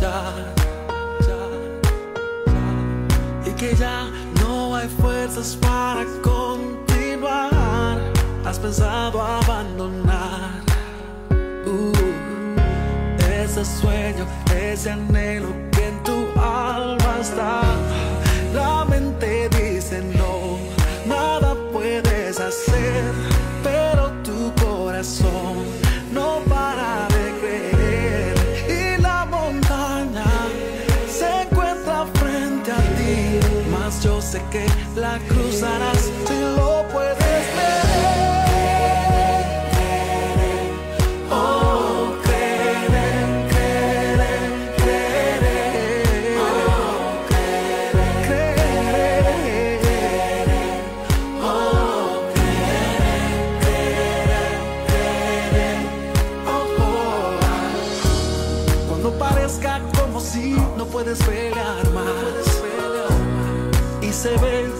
ya, ya, ya, y que ya no hay fuerzas para continuar. Has pensado abandonar uh, ese sueño, ese anhelo yo sé que la cruzarás si lo puedes ver. Oh, creer, creer, creer. Oh, creer, creer. Oh, creer. Oh, oh. Cuando parezca como si no puedes y se ve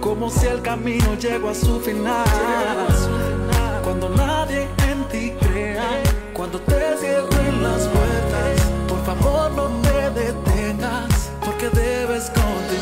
como si el camino llegó a su final. Cuando nadie en ti crea, cuando te cierren las puertas, por favor no te detengas, porque debes continuar.